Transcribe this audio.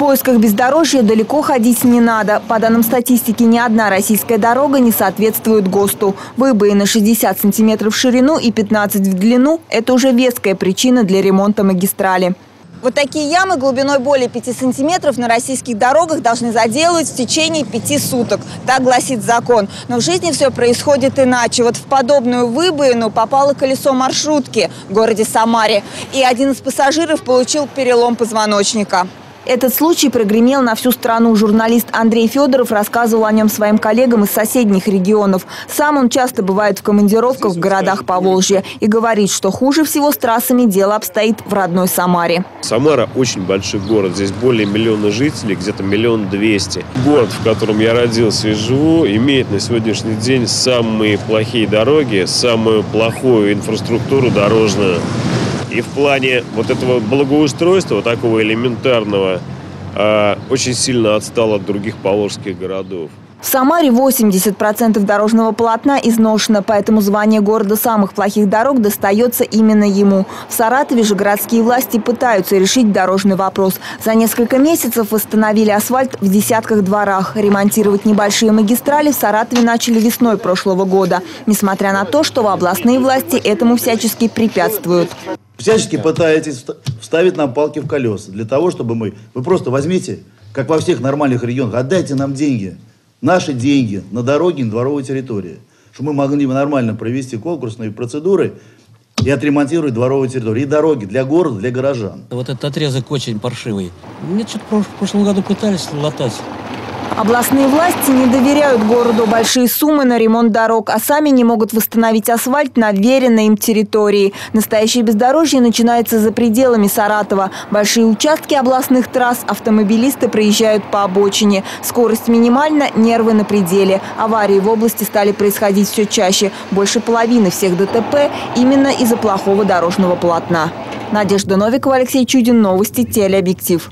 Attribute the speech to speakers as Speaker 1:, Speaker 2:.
Speaker 1: поисках бездорожья далеко ходить не надо. По данным статистики, ни одна российская дорога не соответствует ГОСТу. Выбоины 60 сантиметров в ширину и 15 в длину – это уже веская причина для ремонта магистрали. Вот такие ямы глубиной более 5 сантиметров на российских дорогах должны заделывать в течение пяти суток. Так гласит закон. Но в жизни все происходит иначе. Вот в подобную выбоину попало колесо маршрутки в городе Самаре. И один из пассажиров получил перелом позвоночника. Этот случай прогремел на всю страну. Журналист Андрей Федоров рассказывал о нем своим коллегам из соседних регионов. Сам он часто бывает в командировках в городах Поволжья и говорит, что хуже всего с трассами дело обстоит в родной Самаре.
Speaker 2: Самара очень большой город. Здесь более миллиона жителей, где-то миллион двести. Город, в котором я родился и живу, имеет на сегодняшний день самые плохие дороги, самую плохую инфраструктуру дорожную. И в плане вот этого благоустройства, такого элементарного, а, очень сильно отстал от других поволжских городов.
Speaker 1: В Самаре 80% дорожного полотна изношено, поэтому звание города самых плохих дорог достается именно ему. В Саратове же городские власти пытаются решить дорожный вопрос. За несколько месяцев восстановили асфальт в десятках дворах. Ремонтировать небольшие магистрали в Саратове начали весной прошлого года, несмотря на то, что областные власти этому всячески препятствуют
Speaker 3: всячески пытаетесь вставить нам палки в колеса. Для того, чтобы мы... Вы просто возьмите, как во всех нормальных регионах, отдайте нам деньги. Наши деньги на дороги, на дворовой территории. Чтобы мы могли нормально провести конкурсные процедуры и отремонтировать дворовую территорию. И дороги для города, для горожан.
Speaker 4: Вот этот отрезок очень паршивый. Мне что-то в прошлом году пытались латать.
Speaker 1: Областные власти не доверяют городу большие суммы на ремонт дорог, а сами не могут восстановить асфальт на веренной им территории. Настоящее бездорожье начинается за пределами Саратова. Большие участки областных трасс автомобилисты проезжают по обочине. Скорость минимальна, нервы на пределе. Аварии в области стали происходить все чаще. Больше половины всех ДТП именно из-за плохого дорожного полотна. Надежда Новикова, Алексей Чудин. Новости. Телеобъектив.